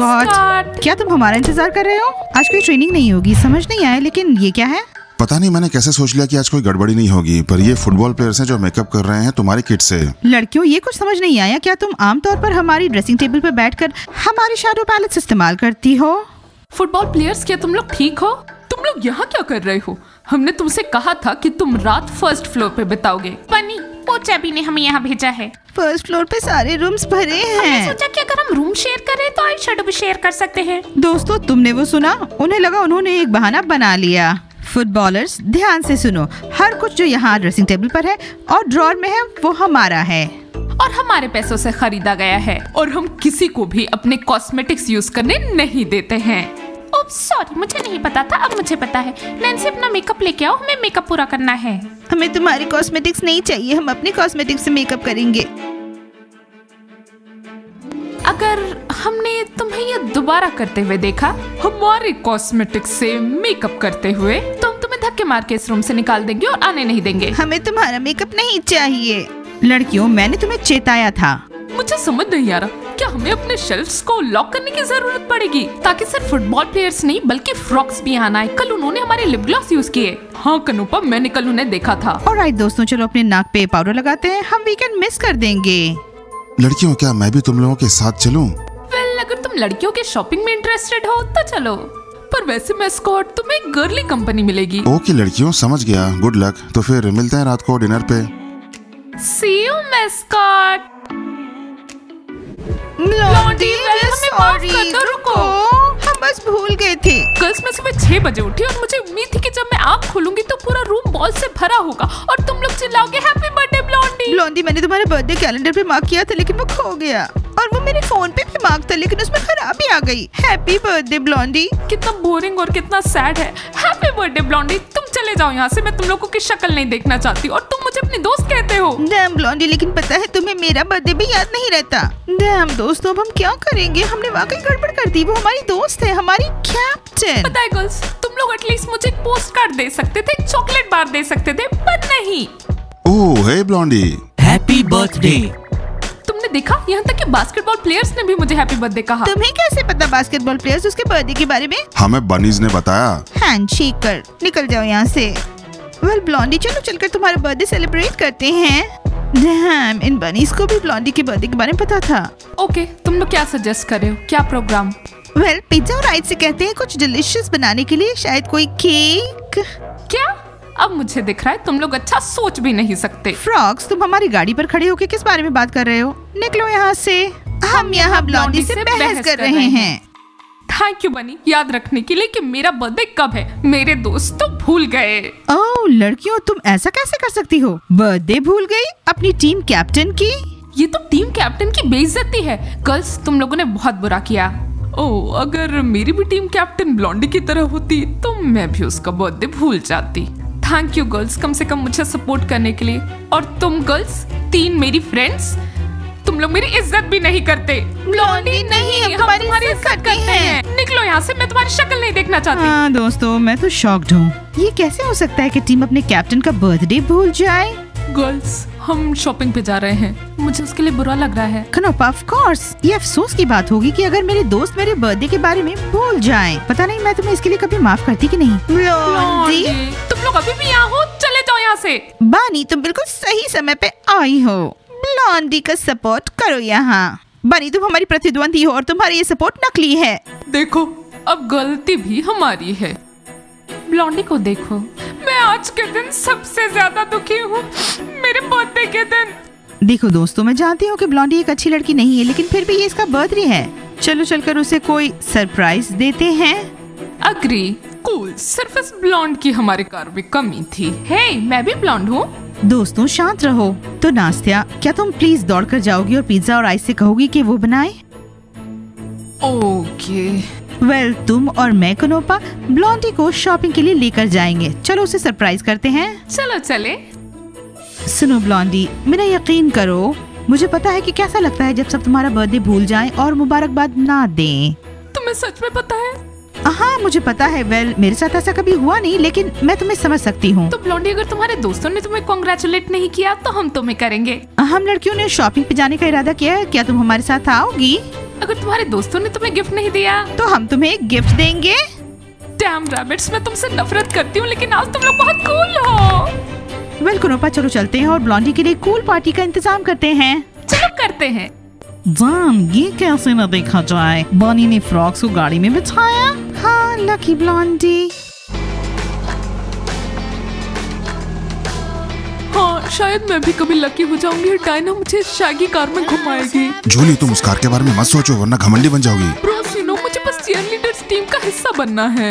Mascot क्या तुम हमारा इंतज़ार कर रहे हो? आज कोई ट्रेनिंग नहीं होगी समझ नहीं आया लेकिन ये क्या है? पता नहीं मैंने कैसे सोच लिया कि आज कोई गड़बड़ी नहीं होगी पर ये फुटबॉल प्लेयर्स हैं जो मेकअप कर रहे हैं तुम्हारी किट से। लड़कियों ये कुछ समझ नहीं आया। क्या तुम आमतौर पर हमारी ड्रेसिंग टेबल पर बैठकर हमारे शैडो पैलेट्स इस्तेमाल करती हो? फुटबॉल प्लेयर्स क्या तुम लोग ठीक हो? तुम लोग यहाँ क्या कर रहे हो? हमने तुमसे कहा था कि तुम रात फ़र्स्ट फ्लोर पे बिताओगे। बनी पोचा भी ने हमें यहाँ भेजा है। फ़र्स्ट फ्लोर पे सारे रूम्स भरे हमने हैं। सोचा कि अगर हम रूम शेयर करें तो आई शेडो भी शेयर कर सकते हैं। दोस्तों तुमने वो सुना? उन्हें लगा उन्होंने एक बहाना बना लिया। फुटबॉलर्स ध्यान से सुनो। हर कुछ जो यहाँ ड्रेसिंग टेबल पर है और ड्रॉर में है वो हमारा है। और हमारे पैसों से खरीदा गया है और हम किसी को भी अपने कॉस्मेटिक्स यूज़ करने नहीं देते हैं। सॉरी मुझे नहीं पता था अब मुझे पता है। नैन्सी अपना मेकअप लेके आओ हमें मेकअप पूरा करना है। हमें तुम्हारी कॉस्मेटिक्स नहीं चाहिए हम अपने कॉस्मेटिक्स से मेकअप करेंगे। अगर हमने तुम्हें ये दोबारा करते हुए देखा हमारे कॉस्मेटिक्स से मेकअप करते हुए तो हम तुम्हें धक्के मार के इस रूम से निकाल देंगे और आने नहीं देंगे। हमें तुम्हारा मेकअप नहीं चाहिए। लड़कियों मैंने तुम्हें चेताया था। मुझे समझ नहीं आ रहा क्या हमें अपने शेल्फ्स को लॉक करने की ज़रूरत पड़ेगी? ताकि सिर्फ़ फुटबॉल प्लेयर्स नहीं बल्कि फ्रॉक्स भी आना है कल उन्होंने हमारे लिप ग्लॉस यूज़ किए। हाँ कनुपा मैंने कल उन्हें देखा था। और दोस्तों चलो अपने नाक पे पाउडर लगाते हैं। हम वीकेंड मिस कर देंगे। लड़कियों क्या मैं भी तुम लोगों के साथ चलूँ? वेल अगर तुम लड़कियों के शॉपिंग में इंटरेस्टेड हो तो चलो। पर वैसे मैं स्कॉट तुम्हें गर्ली कंपनी मिलेगी। ओके लड़कियों समझ गया। गुड लक तो फिर मिलते हैं रात को डिनर पे। सी यू mascot. लॉन्डी रुको। हम बस भूल गए थे कल मैं सुबह छह बजे उठी और मुझे उम्मीद थी कि जब मैं आँख खोलूँगी तो पूरा रूम बॉल से भरा होगा और तुम लोग चिल्लाओगे हैप्पी बर्थडे ब्लॉन्डी ब्लॉन्डी मैंने तुम्हारे बर्थडे कैलेंडर पे मार्क किया था लेकिन वो खो गया और वो मेरे फ़ोन पे भी मार्क था लेकिन उसमें खराबी आ गई। हैप्पी बर्थडे ब्लॉन्डी कितना बोरिंग और कितना सैड है। हैप्पी बर्थडे ब्लॉन्डी तुम चले जाओ यहाँ से मैं तुम लोगों की शक्ल नहीं देखना चाहती और तुम मुझे अपनी दोस्त कहते हो। डैम ब्लॉन्डी लेकिन पता है तुम्हें मेरा बर्थडे भी याद नहीं रहता। डैम दोस्तों अब हम क्या करेंगे? हमने वाकई गड़बड़ कर दी वो हमारी दोस्त है हमारी कैप्टन पता है गर्ल्स तुम लोग एटलीस्ट मुझे एक पोस्ट कार्ड दे सकते थे चॉकलेट बार दे सकते थे पर नहीं। Oh hey Blondie happy birthday देखा? यहाँ तक कि बास्केटबॉल प्लेयर्स ने भी मुझे हैप्पी बर्थडे कहा। तुम्हें कैसे पता बास्केटबॉल प्लेयर्स उसके बर्थडे के बारे में? हमें बनीज ने बताया। हैंड शेक कर। निकल जाओ यहाँ से। वेल ब्लॉन्डी चलो चलकर तुम्हारा बर्थडे सेलिब्रेट करते हैं। डैम इन बनीज को भी ब्लॉन्डी के बर्थडे के बारे में पता था। ओके okay, तुम लोग क्या सजेस्ट कर रहे हो? क्या प्रोग्राम वेल पिज्जा और राइस से कहते हैं कुछ डिलिशियस बनाने के लिए शायद कोई केक क्या? अब मुझे दिख रहा है तुम लोग अच्छा सोच भी नहीं सकते। फ्रॉक्स तुम हमारी गाड़ी पर खड़े होकर किस बारे में बात कर रहे हो? निकलो यहाँ से। हम यहाँ ब्लॉन्डी से बहस कर रहे हैं। थैंक यू बनी याद रखने के लिए कि मेरा बर्थडे कब है? मेरे दोस्त तो भूल गए। ओह लड़कियों तुम ऐसा कैसे कर सकती हो? बर्थडे भूल गई? अपनी टीम कैप्टन की? ये तो टीम कैप्टन की बेइज्जती है। गर्ल्स तुम लोगों ने बहुत बुरा किया। ओ अगर मेरी भी टीम कैप्टन ब्लॉन्डी की तरह होती तो मैं भी उसका बर्थडे भूल जाती। थैंक यू गर्ल्स कम से कम मुझे सपोर्ट करने के लिए। और तुम गर्ल्स तीन मेरी फ्रेंड्स तुम लोग मेरी इज़्ज़त भी नहीं करते। ब्लॉन्डी नहीं हम तुम्हारी इज़्ज़त करते हैं। निकलो यहाँ से मैं तुम्हारी शक्ल नहीं देखना चाहती। हाँ दोस्तों मैं तो शॉक्ड हूँ। ये कैसे हो सकता है कि टीम अपने कैप्टन का बर्थडे भूल जाए? गर्ल्स हम शॉपिंग पे जा रहे हैं। मुझे उसके लिए बुरा लग रहा है। कनोपा ऑफ़ कोर्स ये अफसोस की बात होगी कि अगर मेरे दोस्त मेरे बर्थडे के बारे में भूल जाएँ। पता नहीं मैं तुम्हें इसके लिए कभी माफ़ करती कि नहीं। ब्लॉन्डी ब्लॉन्डी, तुम लोग अभी भी यहाँ हो? चले जाओ यहाँ से। बानी तुम बिल्कुल सही समय पे आई हो। ब्लॉन्डी का सपोर्ट करो यहाँ। बानी तुम हमारी प्रतिद्वंदी हो और तुम्हारी ये सपोर्ट नकली है। देखो अब गलती भी हमारी है। ब्लॉन्डी को देखो। आज के दिन सबसे ज़्यादा दुखी हूँ मेरे बर्थडे के दिन। देखो दोस्तों मैं जानती हूँ कि ब्लॉन्डी एक अच्छी लड़की नहीं है लेकिन फिर भी ये इसका बर्थडे है। चलो चलकर उसे कोई सरप्राइज़ देते हैं। अग्री कूल सिर्फ़ इस ब्लॉन्ड की हमारे कार में कमी थी। हे hey, मैं भी ब्लॉन्ड हूँ। दोस्तों शांत रहो। तो नास्तिया क्या तुम प्लीज़ दौड़ कर जाओगी और पिज्जा और आइस से कहोगी कि वो बनाए? ओके वेल well, तुम और मैं कनोपा ब्लॉन्डी को शॉपिंग के लिए लेकर जाएँगे। चलो उसे सरप्राइज़ करते हैं। चलो चले। सुनो ब्लॉन्डी मेरा यकीन करो मुझे पता है कि कैसा लगता है जब सब तुम्हारा बर्थडे भूल जाएँ और मुबारकबाद ना दें। तुम्हें सच में पता है? हाँ मुझे पता है। वेल मेरे साथ ऐसा कभी हुआ नहीं लेकिन मैं तुम्हें समझ सकती हूँ। तो ब्लॉन्डी अगर तुम्हारे दोस्तों ने तुम्हें कॉन्ग्रेचुलेट नहीं किया तो हम तुम्हें करेंगे। हम लड़कियों ने शॉपिंग पे जाने का इरादा किया है। क्या तुम हमारे साथ आओगी? अगर तुम्हारे दोस्तों ने तुम्हें गिफ्ट नहीं दिया तो हम तुम्हें एक गिफ्ट देंगे। डैम रैबिट्स मैं तुमसे नफरत करती हूँ लेकिन आज तुम लोग बहुत कूल हो। वेल कुनोपा चलो चलते हैं और ब्लॉन्डी के लिए कूल पार्टी का इंतज़ाम करते हैं। चलो करते हैं। जान ये कैसे न देखा जाए? बॉनी ने फ्रॉक्स को गाड़ी में बिछाया हाँ लकी ब्लॉन्डी शायद मैं भी कभी लकी हो जाऊँगी और डायना मुझे शैगी कार में घुमाएगी। जूली तुम उस कार के बारे में मत सोचो वरना घमंडी बन जाओगी। यू मुझे बस चीयर लीडर्स टीम का हिस्सा बनना है।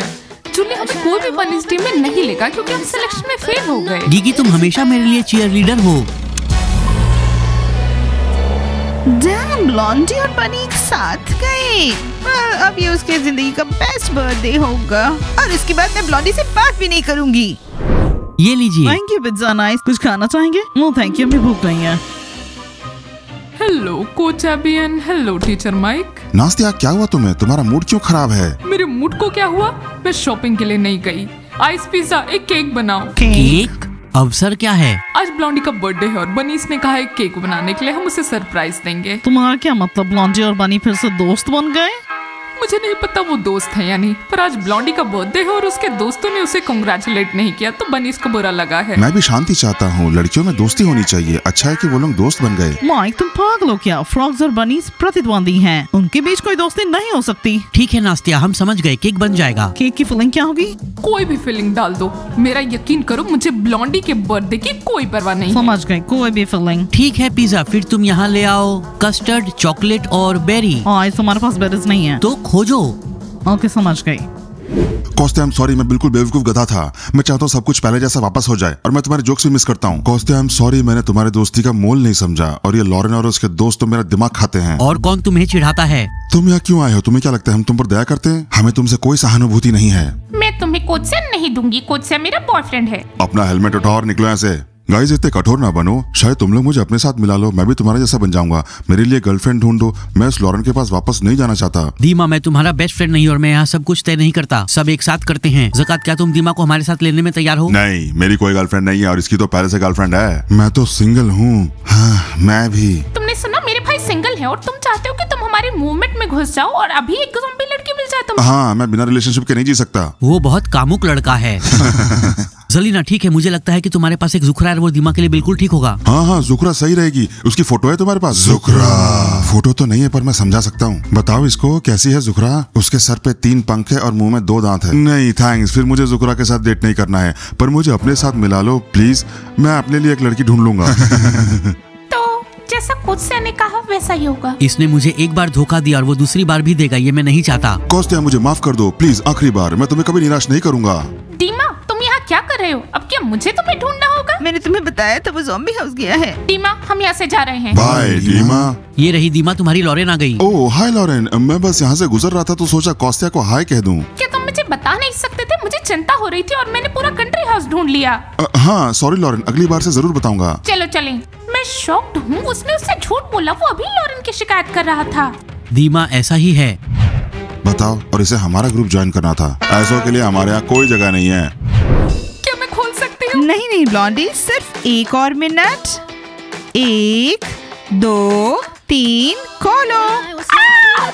जूली हमें कोई भी बनी इस टीम में नहीं लेगा क्योंकि हम सिलेक्शन में फेल हो गए। गीगी तुम हमेशा मेरे लिए चीयर लीडर हो। डैम ब्लॉन्डी और बनी एक साथ गए। अब ये उसके ज़िंदगी का बेस्ट बर्थडे होगा। और इसके बाद मैं ब्लॉन्डी से बात भी नहीं करूँगी। ये लीजिए। थैंक यू पिज्जा नाइस कुछ खाना चाहेंगे? नो थैंक यू हमें भूख नहीं है। हेलो कोच एबियन हेलो टीचर माइक नास्तिया क्या हुआ तुम्हें? तुम्हारा मूड क्यों खराब है? मेरे मूड को क्या हुआ? मैं शॉपिंग के लिए नहीं गई। आइस पिज्जा एक केक बनाओ। केक अवसर क्या है? आज ब्लॉन्डी का बर्थडे है और बनीस ने कहा है केक बनाने के लिए हम उसे सरप्राइज़ देंगे। तुम्हारा क्या मतलब? ब्लॉन्डी और बनी फिर से दोस्त बन गए? मुझे नहीं पता वो दोस्त है या नहीं पर आज ब्लॉन्डी का बर्थडे है और उसके दोस्तों ने उसे कंग्रेचुलेट नहीं किया तो बनीस को बुरा लगा है। मैं भी शांति चाहता हूँ लड़कियों में दोस्ती होनी चाहिए। अच्छा है कि वो लोग दोस्त बन गए। माइक तुम पागल हो क्या? फ्रॉक्स और बनीज प्रतिद्वंदी हैं। उनके बीच कोई दोस्ती नहीं हो सकती। ठीक है नास्तिया हम समझ गए केक बन जाएगा। केक की फिलिंग क्या होगी? कोई भी फीलिंग डाल दो। मेरा यकीन करो मुझे ब्लॉन्डी के बर्थडे की कोई परवाह नहीं समझ गए कोई भी फिलिंग ठीक है पिज्जा फिर तुम यहाँ ले आओ। कस्टर्ड चॉकलेट और बेरी आज हमारे पास बेरीज नहीं है। तो खोजो। ओके समझ गई। कौस्ते आई सॉरी मैं बिल्कुल बेवकूफ़ गधा था। मैं चाहता हूँ सब कुछ पहले जैसा वापस हो जाए और मैं तुम्हारे जोक्स भी मिस करता हूँ। कौस्ते आई सॉरी मैंने तुम्हारे दोस्ती का मोल नहीं समझा और ये लॉरेन और उसके दोस्त तो मेरा दिमाग खाते हैं। और कौन तुम्हें चिढ़ाता है? तुम यहाँ क्यों आए हो? तुम्हें क्या लगता है हम तुम पर दया करते हैं? हमें तुमसे कोई सहानुभूति नहीं है। मैं तुम्हें कोच से नहीं दूँगी कोच से मेरा बॉयफ्रेंड है। अपना हेलमेट उठाओ और निकलो यहाँ से। गाइस इतने कठोर ना बनो। शायद तुम लोग मुझे अपने साथ मिला लो। मैं भी तुम्हारे जैसा बन जाऊँगा। मेरे लिए गर्लफ्रेंड ढूंढो। मैं उस लॉरेन के पास वापस नहीं जाना चाहता। दीमा मैं तुम्हारा बेस्ट फ्रेंड नहीं और मैं यहाँ सब कुछ तय नहीं करता। सब एक साथ करते हैं। जक़ात क्या तुम दीमा को हमारे साथ लेने में तैयार हो? नहीं मेरी कोई गर्लफ्रेंड नहीं है और इसकी तो पहले से गर्लफ्रेंड है। मैं तो सिंगल हूँ। हाँ, मैं भी। तुमने सुना मेरे भाई सिंगल है और तुम चाहते हो कि तुम हमारे मूवमेंट में घुस जाओ और अभी एक ज़ॉम्बी लड़की मिल जाए तुम हाँ मैं बिना रिलेशनशिप के नहीं जी सकता। वो बहुत कामुक लड़का है। जलीना ठीक है मुझे लगता है कि तुम्हारे पास एक जुखरा वो दीमा के लिए बिल्कुल ठीक होगा। हाँ हाँ जुकरा सही रहेगी। उसकी फ़ोटो है तुम्हारे पास? जुकरा। फ़ोटो तो नहीं है पर मैं समझा सकता हूँ। बताओ इसको कैसी है जुकरा? उसके सर पे तीन पंख है और मुँह में दो दांत है। नहीं थैंक्स फिर मुझे जुकरा के साथ डेट नहीं करना है। पर मुझे अपने साथ मिला लो प्लीज़ मैं अपने लिए एक लड़की ढूंढ लूँगा। तो जैसा कोच से ने कहा वैसा ही होगा। इसने मुझे एक बार धोखा दिया और वो दूसरी बार भी देगा ये मैं नहीं चाहता। कौस्तिया मुझे माफ़ कर दो प्लीज़ आखिरी बार। मैं तुम्हें कभी निराश नहीं करूँगा। डीमा तुम यहाँ क्या कर रहे हो? अब क्या मुझे तुम्हें होगा मैंने तुम्हें बताया था वो जॉम्बी हाउस गया है। डीमा हम यहाँ से जा रहे हैं। Bye Dima. ये रही दीमा तुम्हारी लॉरेन आ गई। ओह हाय लॉरेन मैं बस यहाँ से गुजर रहा था तो सोचा कौस्तिया को हाय कह दूँ। क्या तुम मुझे बता नहीं सकते थे? मुझे चिंता हो रही थी और मैंने पूरा कंट्री हाउस ढूंढ लिया। अ, हाँ सॉरी लॉरेन अगली बार से ज़रूर बताऊँगा। चलो चले। मैं शॉक्ड हूँ उसने उससे झूठ बोला। वो अभी लॉरेन की शिकायत कर रहा था। दीमा ऐसा ही है। बताओ और इसे हमारा ग्रुप ज्वाइन करना था। ऐसों के लिए हमारे यहाँ कोई जगह नहीं है। नहीं नहीं ब्लॉन्डी सिर्फ़ एक और मिनट। एक दो तीन खोलो।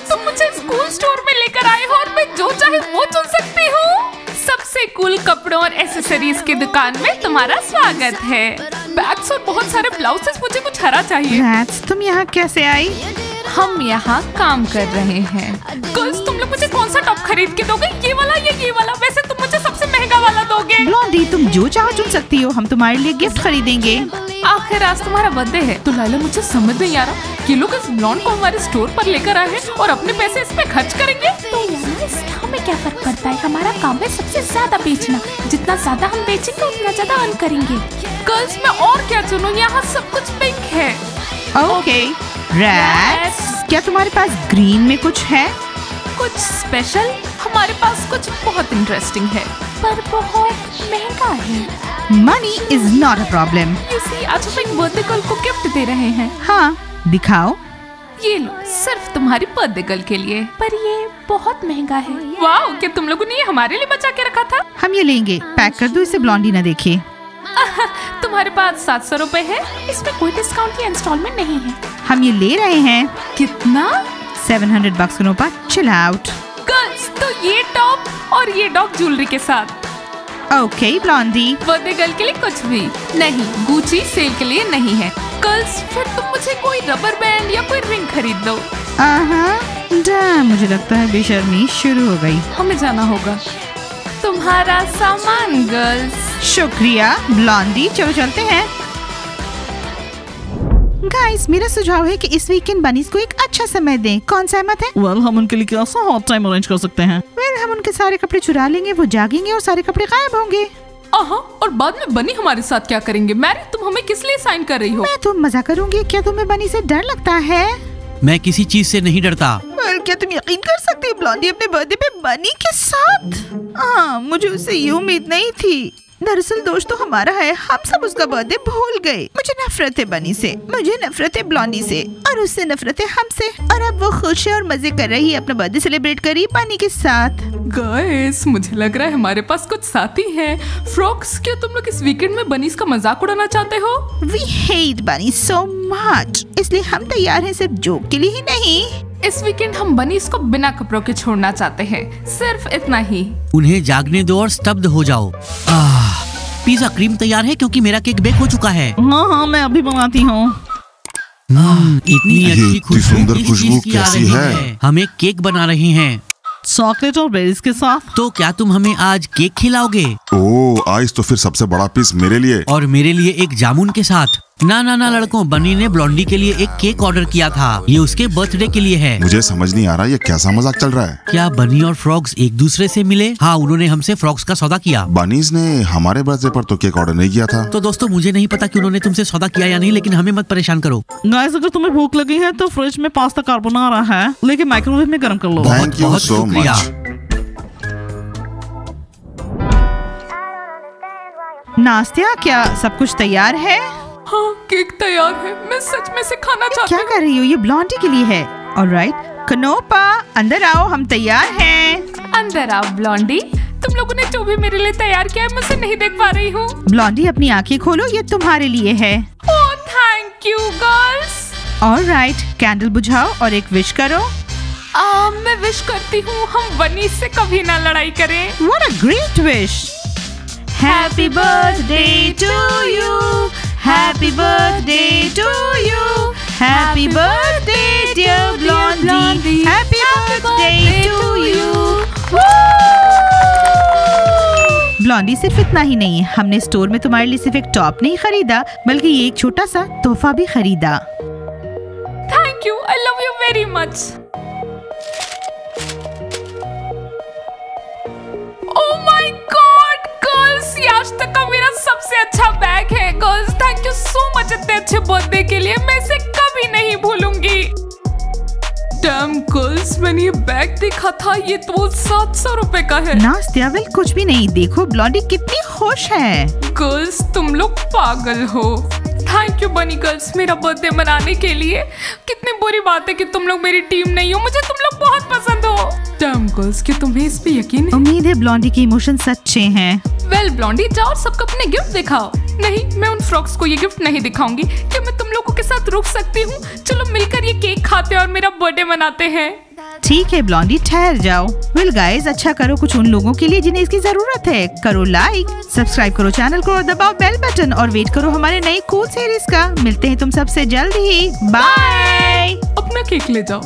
तुम मुझे स्कूल स्टोर में लेकर आए हो और मैं जो चाहे वो चुन सकती हूँ। सबसे कूल कपड़ों और एसेसरीज की दुकान में तुम्हारा स्वागत है। बैग्स और बहुत सारे ब्लाउजेस मुझे कुछ हरा चाहिए। तुम यहाँ कैसे आई? हम यहाँ काम कर रहे हैं। गर्ल्स तुम लोग मुझे कौन सा टॉप खरीद के दोगे? ये वाला या ये वाला? वैसे तुम वाला दोगे? ब्लॉन्डी तुम जो चाहो चुन सकती हो। हम तुम्हारे लिए गिफ्ट खरीदेंगे। आखिर आज तुम्हारा बर्थडे है। तो लाला मुझे समझ नहीं आ रहा। ये लोग इस ब्लॉन्ड को हमारे स्टोर पर लेकर आए हैं और अपने पैसे इस पे खर्च करेंगे। तो यार इस काम में क्या फ़र्क पड़ता है? हमारा काम है सबसे ज़्यादा बेचना। जितना ज़्यादा हम बेचेंगे उतना ज़्यादा अर्न करेंगे। गर्ल्स में और क्या चुनूं? यहाँ सब कुछ पिंक है। ओके रैट्स क्या तुम्हारे पास ग्रीन में कुछ है? कुछ स्पेशल हमारे पास कुछ बहुत इंटरेस्टिंग है। पर बहुत महँगा है। Money is not a problem आज हम एक बर्थडे गर्ल को गिफ्ट दे रहे हैं। हाँ दिखाओ। ये लो सिर्फ़ तुम्हारी बर्थडे गर्ल के लिए। पर ये बहुत महँगा है। वाओ क्या तुम लोगों ने ये हमारे लिए बचा के रखा था? हम ये लेंगे। पैक कर दो इसे ब्लॉन्डी ना देखे। तुम्हारे पास सात सौ रूपए है। इसमें कोई डिस्काउंट या इंस्टॉलमेंट नहीं है। हम ये ले रहे हैं। कितना? Seven hundred bucks chill out girls तो ये टॉप और ये डॉग ज्वेलरी के साथ। ओके ब्लॉन्डी बर्थडे गर्ल के लिए कुछ भी नहीं गुची सेल के लिए नहीं है। गर्ल्स फिर तुम मुझे कोई रबर बैंड या कोई रिंग खरीद दो। मुझे लगता है बेशर्मी शुरू हो गई। हमें जाना होगा। तुम्हारा सामान गर्ल्स शुक्रिया ब्लॉन्डी चलो चलते हैं। गाइस मेरा सुझाव है कि इस वीकेंड बनीज को एक अच्छा समय दें। कौन सहमत है? वेल well, हम उनके लिए कैसा हॉट टाइम अरेंज कर सकते हैं? वेल well, हम उनके सारे कपड़े चुरा लेंगे वो जागेंगे और सारे कपड़े गायब होंगे। आहा और बाद में बनी हमारे साथ क्या करेंगे? मैरी तुम हमें किस लिए साइन कर रही हो? मैं तो मज़ा करूँगी क्या तुम्हें बनी से डर लगता है? मैं किसी चीज़ से नहीं डरता। वेल क्या तुम यकीन कर सकती हो ब्लॉन्डी अपने बर्थडे पे बनी के साथ? हाँ मुझे उससे ये उम्मीद नहीं थी। दरअसल दोस्त तो हमारा है। हम सब उसका बर्थडे भूल गए। मुझे नफरत है बनी से। मुझे नफरत है ब्लॉन्डी से। और उससे नफरत है हमसे और अब वो खुश है और मज़े कर रही है अपना बर्थडे सेलिब्रेट कर रही है बनी के साथ। गाइस मुझे लग रहा है हमारे पास कुछ साथी हैं। फ्रॉक्स क्या तुम लोग इस वीकेंड में बनीस का मज़ाक उड़ाना चाहते हो? वी हेट बनी सो मच इसलिए हम तैयार हैं सिर्फ़ जोक के लिए ही नहीं। इस वीकेंड हम बनीस को बिना कपड़ों के छोड़ना चाहते हैं। सिर्फ़ इतना ही। उन्हें जागने दो और स्तब्ध हो जाओ। आह, पिज्जा क्रीम तैयार है क्योंकि मेरा केक बेक हो चुका है। हाँ हाँ मैं अभी बनाती हूँ। हम्म, इतनी अच्छी इतनी खुशबू सुंदर खुशबू कैसी है? हम एक केक बना रहे हैं। चॉकलेट और बेरीज के साथ। तो क्या तुम हमें आज केक खिलाओगे? ओ आज तो फिर सबसे बड़ा पीस मेरे लिए। और मेरे लिए एक जामुन के साथ। ना ना ना लड़कों बनी ने ब्लॉन्डी के लिए एक केक ऑर्डर किया था। ये उसके बर्थडे के लिए है। मुझे समझ नहीं आ रहा ये कैसा मज़ाक चल रहा है। क्या बनी और फ्रॉक्स एक दूसरे से मिले? हाँ उन्होंने हमसे फ्रॉक्स का सौदा किया। बनीज ने हमारे बर्थडे पर तो केक ऑर्डर नहीं किया था। तो दोस्तों मुझे नहीं पता कि उन्होंने तुमसे सौदा किया या नहीं लेकिन हमें मत परेशान करो। गाइस अगर तुम्हें भूख लगी है तो फ्रिज में पास्ता कार्बोनारा है लेकिन माइक्रोवेव में गर्म कर लो। Thank you so much Nastia क्या सब कुछ तैयार है? हाँ केक तैयार है। मैं सच में से खाना चाहती क्या कर रही हो? ये ब्लॉन्डी के लिए है। ऑलराइट कनोपा अंदर आओ हम तैयार हैं। अंदर आओ ब्लॉन्डी तुम लोगों ने जो भी मेरे लिए तैयार किया है मुझसे नहीं देख पा रही हूँ। ब्लॉन्डी अपनी आँखें खोलो ये तुम्हारे लिए है। ओह thank you girls alright candle बुझाओ और एक विश करो। आ, मैं विश करती हूँ हम वनी से कभी ना लड़ाई करें। What a great wish Happy birthday to you. Happy birthday to you. Happy birthday, dear Blondie. Happy birthday to you. Blondie सिर्फ़ इतना ही नहीं हमने स्टोर में तुम्हारे लिए सिर्फ़ एक टॉप नहीं खरीदा बल्कि ये एक छोटा सा तोहफा भी खरीदा thank you I love you very much birthday के लिए मैं इसे कभी नहीं भूलूँगी। डैम गर्ल्स मैंने ये बैग देखा था ये तो सात सौ रुपए का है। नास्तिया वेल कुछ भी नहीं देखो ब्लॉन्डी कितनी खुश है। गर्ल्स तुम लोग पागल हो। थैंक यू बनी गर्ल्स मेरा बर्थडे मनाने के लिए। कितनी बुरी बात है कि तुम लोग मेरी टीम नहीं हो मुझे तुम लोग बहुत पसंद हो। डैम गर्ल्स क्या तुम्हें इस पे यकीन है? उम्मीद है ब्लॉन्डी के इमोशन सच्चे हैं। वेल ब्लॉन्डी जाओ सबको अपने गिफ्ट दिखाओ। नहीं मैं उन फ्रॉक्स को ये गिफ्ट नहीं दिखाऊँगी। क्या मैं तुम लोगों के साथ रुक सकती हूँ? चलो मिलकर ये केक खाते हैं और मेरा बर्थडे मनाते हैं। ठीक है ब्लॉन्डी ठहर जाओ। विल गाइस अच्छा करो कुछ उन लोगों के लिए जिन्हें इसकी ज़रूरत है। करो लाइक सब्सक्राइब करो चैनल को और दबाओ बेल बटन और वेट करो हमारे नए कूल सीरीज़ का। मिलते हैं तुम सबसे जल्द। ही बाय अपना केक ले जाओ